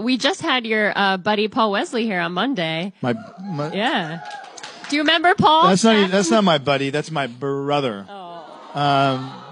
we just had your uh, buddy Paul Wesley here on Monday. My, my Yeah. Do you remember Paul? that's not that's not my buddy. That's my brother. Oh. Um,